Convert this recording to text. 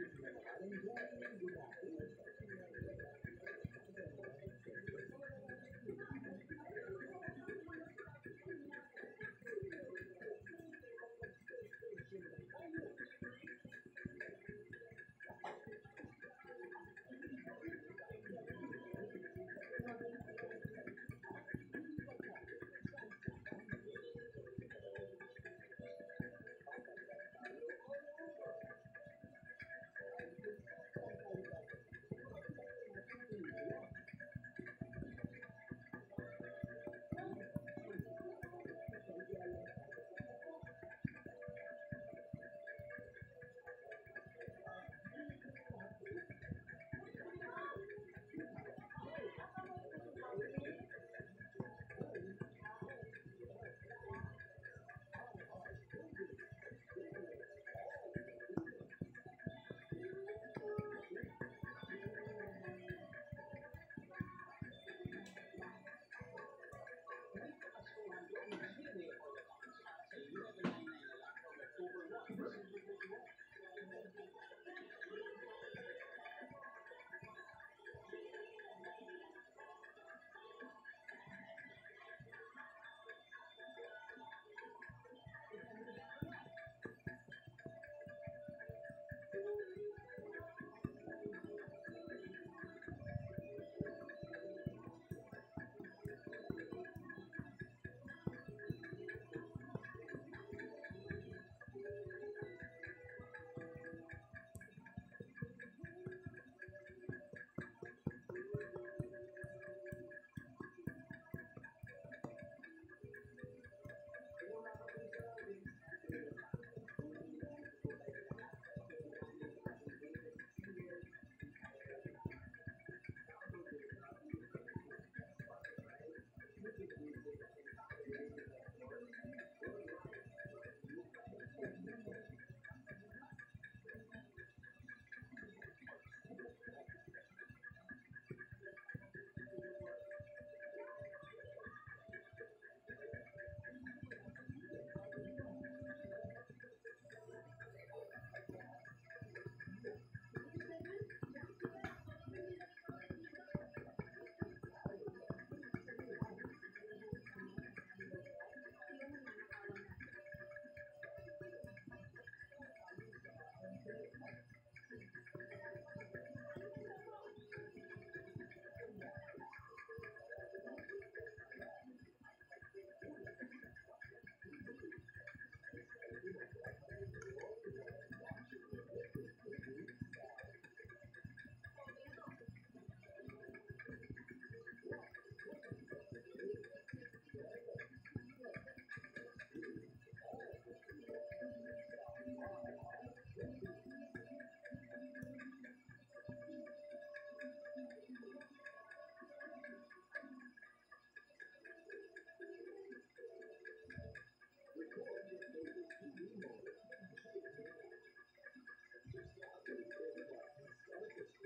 Thank